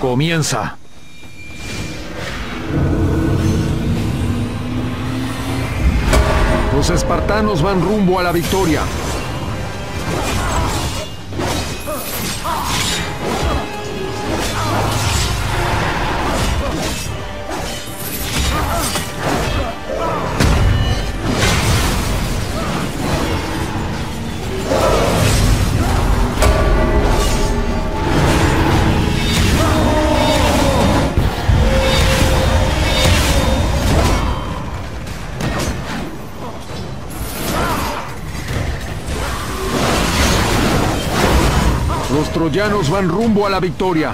Comienza. Los espartanos van rumbo a la victoria. Los troyanos van rumbo a la victoria.